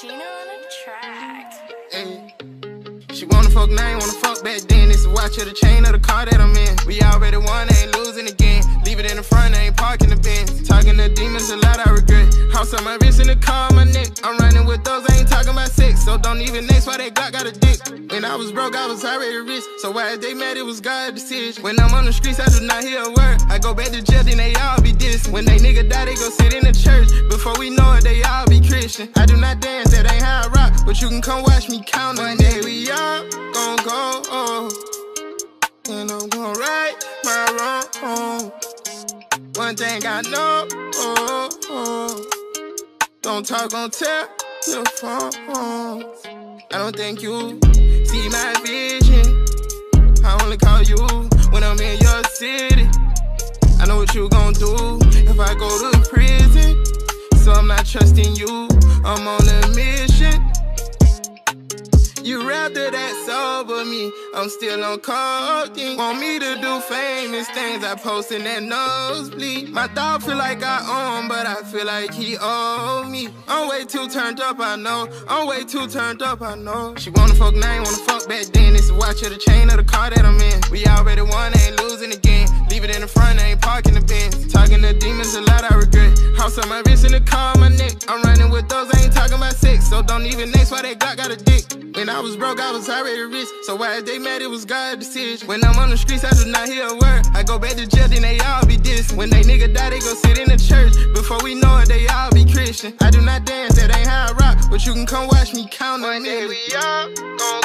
Gina on a track. Hey. She wanna fuck now, ain't wanna fuck back then. It's a watch of the chain of the car that I'm in. We already won, ain't losing again. Leave it in the front, ain't parking the Benz. Talking to demons, a lot I regret. House on my wrist in the car my neck. I'm running with those, I ain't talking about sex. So don't even next why they got got a dick. When I was broke, I was already rich. So why they mad, it was God's decision. When I'm on the streets, I do not hear a word. I go back to jail, then they all be dissing. When they nigga die, they go sit in the they all be Christian. I do not dance, that ain't how I rock. But you can come watch me count. One day we all gon' go. Oh. And I'm gon' right my wrong. One thing I know. Oh, oh. Don't talk, don't tell your phone. I don't think you see my vision. I only call you when I'm in your city. I know what you gon' do if I go to prison. So I'm not trusting you. I'm on a mission. You rather that sober me, I'm still on cocaine. Want me to do famous things, I post in that nosebleed. My dog feel like I own, but I feel like he owe me. I'm way too turned up, I know. I'm way too turned up, I know. She wanna fuck now, wanna fuck back then. It's a watch of the chain of the car that I'm in. We already won, ain't losing lot I regret. House on my wrist in the car on my neck. I'm running with those, I ain't talking about sex. So don't even ask why they got got a dick. When I was broke, I was already rich. So why they mad, it was God's decision. When I'm on the streets, I do not hear a word. I go back to jail, then they all be dissing. When they nigga die, they go sit in the church. Before we know it, they all be Christian. I do not dance, that ain't how I rock. But you can come watch me count on day we all gon' go.